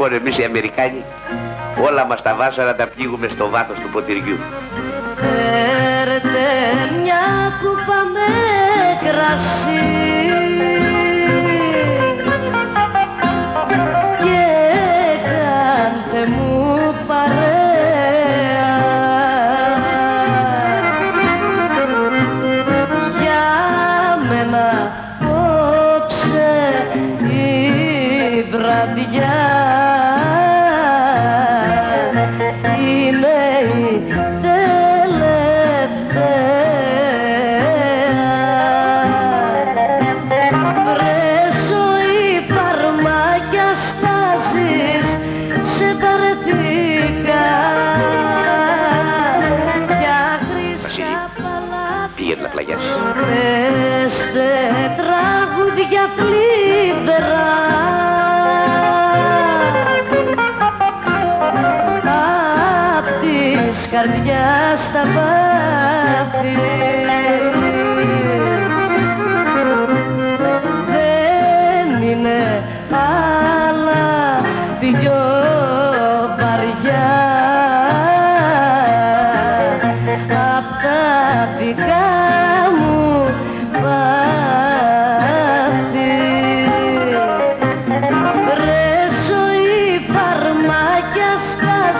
Λοιπόν, εμείς οι Αμερικάνοι όλα μας τα βάσανα τα πνίγουμε στο βάθος του ποτηριού. Φέρτε μια κούπα με κρασί και κάντε μου παρέα για μένα απόψε η βραδιά παλάτια Πήγαινε να πλαγιάσεις. Πέστε τραγούδια θλιβερά Απ' της καρδιάς τα βάθη. Δεν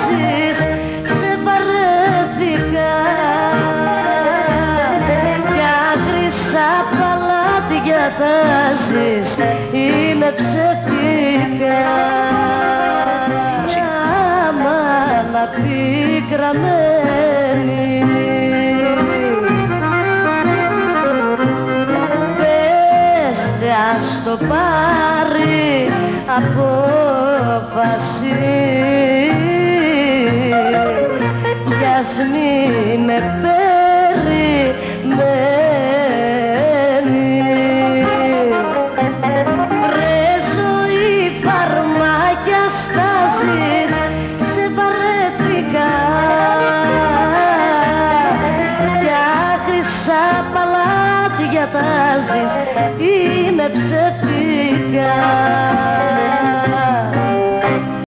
στάσεις σε παρέθηκα για χρυσά παλάτια τάσεις είναι ψεύτικα. Άμα πικραμένη Πέστε ας το πάρει απόφαση. κι ας μη με περιμένει Βρέσω η φαρμάκια στάσεις σε βαρέθηκα. Για χρυσά παλάτια τάζεις είναι ψεύτικα